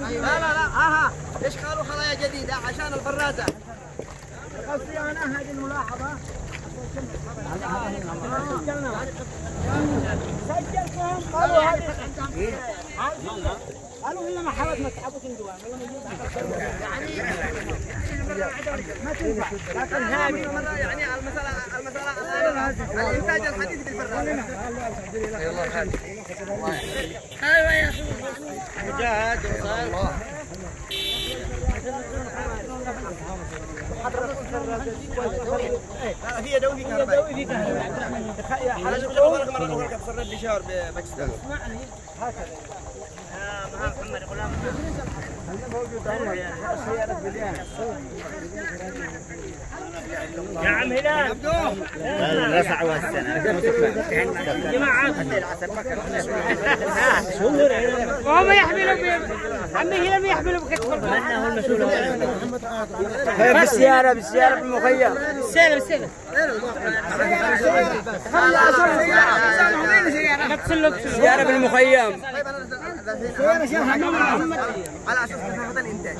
لا لا لا ها ها إيش قالوا خلايا جديدة عشان الفرازة قصدي أنا هذه الملاحظة سجلتهم قالوا هذه قالوا هي محلات متحبة دوام يعني ما تنفع لكن هذه يعني المسألة المسألة الإنتاج الحديث بالفرازة أيوه يا أخي مجاهد وصال هي دوي كهرباء دوي في كهرباء اول مره أقول لك بصرف لي شهر بباكستان اسمعني هكذا يا محمد غلام يا عم هلال. رفع والسنة وهم يحملوا. عمي هلال ما يحملوا بكتفه بالسيارة بالسيارة بالمخيم. بالسيارة بالسيارة. سيارة بالمخيم. على أساس الانتاج